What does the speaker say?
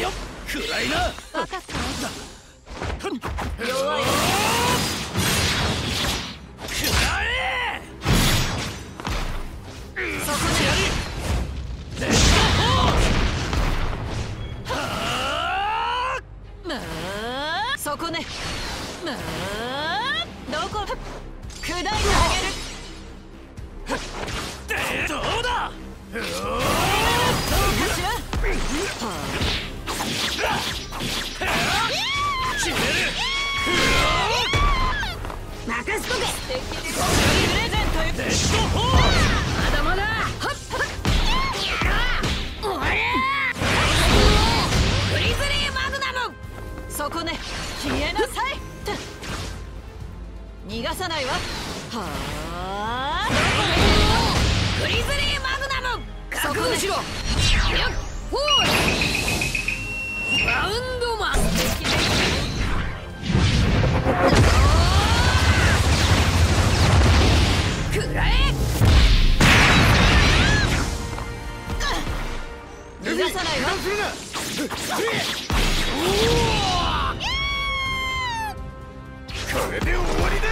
よ。っ暗いな。分かった弱い。食らえそこでレッツゴーどこ？砕いてあげる。でどうだ任すとけ素敵ですプレゼントよレッツゴーまだまだはっはっおりゃフリズリーマグナム。そこね。消えなさい逃がさないわはあフリズリーマグナム。覚悟しろ。よっ。ほーバウンドマン逃がさないわするなこれで。終わりだ